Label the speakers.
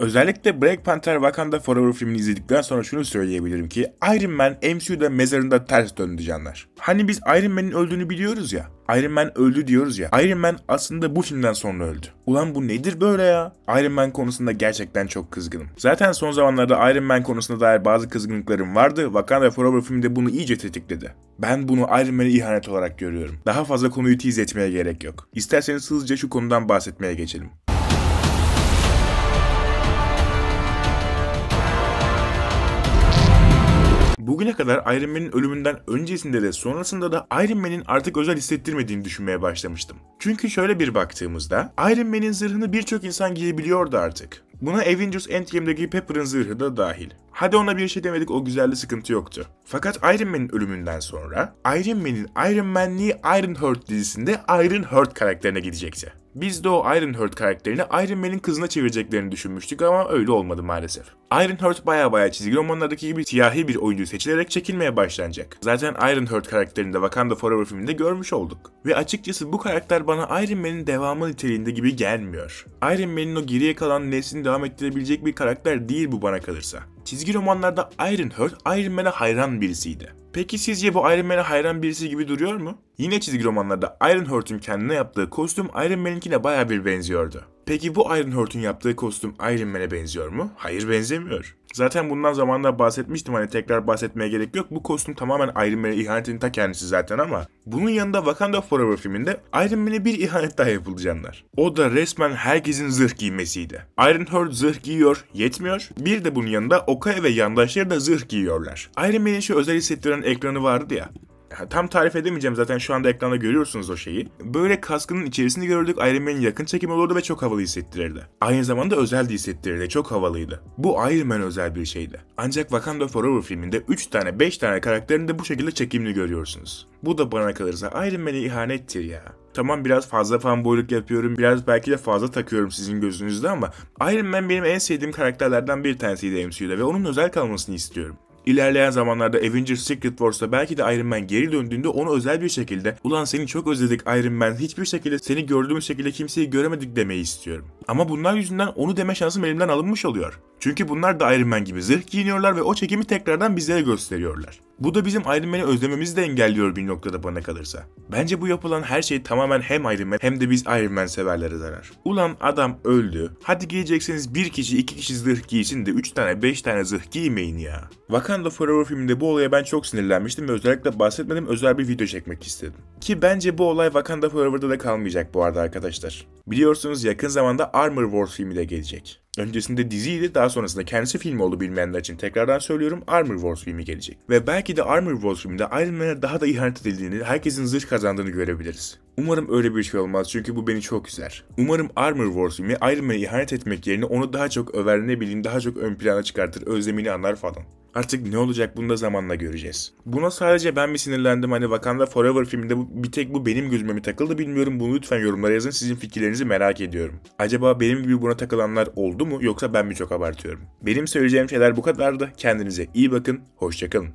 Speaker 1: Özellikle Black Panther Wakanda Forever filmini izledikten sonra şunu söyleyebilirim ki Iron Man MCU'da mezarında ters döndü canlar. Hani biz Iron Man'in öldüğünü biliyoruz ya. Iron Man öldü diyoruz ya. Iron Man aslında bu filmden sonra öldü. Ulan bu nedir böyle ya? Iron Man konusunda gerçekten çok kızgınım. Zaten son zamanlarda Iron Man konusunda dair bazı kızgınlıklarım vardı. Wakanda Forever filmde bunu iyice tetikledi. Ben bunu Iron Man'e ihanet olarak görüyorum. Daha fazla konuyu tease etmeye gerek yok. İsterseniz hızlıca şu konudan bahsetmeye geçelim. Bugüne kadar Iron Man'in ölümünden öncesinde de sonrasında da Iron Man'in artık özel hissettirmediğini düşünmeye başlamıştım. Çünkü şöyle bir baktığımızda Iron Man'in zırhını birçok insan giyebiliyordu artık. Buna Avengers Endgame'deki Pepper'ın zırhı da dahil. Hadi ona bir şey demedik o güzelli sıkıntı yoktu. Fakat Iron Man'in ölümünden sonra Iron Man'in Iron Man'liği Iron Heart dizisinde Iron Heart karakterine gidecekti. Biz de o Iron Heart karakterini Iron Man'in kızına çevireceklerini düşünmüştük ama öyle olmadı maalesef. Iron Heart baya baya çizgi romanlardaki gibi siyahi bir oyuncu seçilerek çekilmeye başlanacak. Zaten Iron Heart karakterini de Wakanda Forever filminde görmüş olduk. Ve açıkçası bu karakter bana Iron Man'in devamı niteliğinde gibi gelmiyor. Iron Man'in o geriye kalan neslini devam ettirebilecek bir karakter değil bu bana kalırsa. Çizgi romanlarda Iron Heart Iron Man'e hayran birisiydi. Peki sizce bu Iron Man'e hayran birisi gibi duruyor mu? Yine çizgi romanlarda Iron Heart'un kendine yaptığı kostüm Iron Man'inkine baya bir benziyordu. Peki bu Iron Heart'un yaptığı kostüm Iron Man'e benziyor mu? Hayır benzemiyor. Zaten bundan zamanında bahsetmiştim hani tekrar bahsetmeye gerek yok. Bu kostüm tamamen Iron Man'e ihanetin ta kendisi zaten ama bunun yanında Wakanda Forever filminde Iron Man'e bir ihanet daha yapıldı canlar. O da resmen herkesin zırh giymesiydi. Iron Heart zırh giyiyor, yetmiyor. Bir de bunun yanında Okoye ve yandaşları da zırh giyiyorlar. Iron Man'in şu özel hissettiren ekranı vardı ya tam tarif edemeyeceğim zaten şu anda ekranda görüyorsunuz o şeyi. Böyle kaskının içerisini gördük Iron Man'in yakın çekim olurdu ve çok havalı hissettirirdi. Aynı zamanda özel de hissettirirdi. Çok havalıydı. Bu Iron Man özel bir şeydi. Ancak Wakanda Forever filminde 3 tane 5 tane karakterin de bu şekilde çekimini görüyorsunuz. Bu da bana kalırsa Iron Man'e ihanettir ya. Tamam biraz fazla fanboyluk yapıyorum. Biraz belki de fazla takıyorum sizin gözünüzde ama Iron Man benim en sevdiğim karakterlerden bir tanesiydi MCU'da ve onun özel kalmasını istiyorum. İlerleyen zamanlarda Avengers Secret Wars'ta belki de Iron Man geri döndüğünde onu özel bir şekilde ulan seni çok özledik Iron Man hiçbir şekilde seni gördüğümüz şekilde kimseyi göremedik demeyi istiyorum. Ama bunlar yüzünden onu deme şansım elimden alınmış oluyor. Çünkü bunlar da Iron Man gibi zırh giyiniyorlar ve o çekimi tekrardan bizlere gösteriyorlar. Bu da bizim Iron Man'i özlememizi de engelliyor bir noktada bana kalırsa. Bence bu yapılan her şey tamamen hem Iron Man hem de biz Iron Man severlere zarar. Ulan adam öldü. Hadi giyecekseniz bir kişi iki kişi zırh giysin de 3 tane 5 tane zırh giymeyin ya. Wakanda Forever filminde bu olaya ben çok sinirlenmiştim ve özellikle bahsetmedim özel bir video çekmek istedim. Ki bence bu olay Wakanda Forever'da da kalmayacak bu arada arkadaşlar. Biliyorsunuz yakın zamanda Armor Wars filmi de gelecek. Öncesinde diziydi daha sonrasında kendisi film oldu bilmeyenler için tekrardan söylüyorum Armor Wars filmi gelecek. Ve belki de Armor Wars filminde Iron Man'e daha da ihanet edildiğini, herkesin zırh kazandığını görebiliriz. Umarım öyle bir şey olmaz çünkü bu beni çok üzer. Umarım Armor Wars filmi Iron Man'e ihanet etmek yerine onu daha çok över ne bileyim daha çok ön plana çıkartır, özlemini anlar falan. Artık ne olacak bunu da zamanla göreceğiz. Buna sadece ben mi sinirlendim hani Wakanda Forever filminde bu, bir tek bu benim gözüme mi takıldı bilmiyorum. Bunu lütfen yorumlara yazın sizin fikirlerinizi merak ediyorum. Acaba benim gibi buna takılanlar oldu mu yoksa ben mi çok abartıyorum? Benim söyleyeceğim şeyler bu kadardı. Kendinize iyi bakın, hoşçakalın.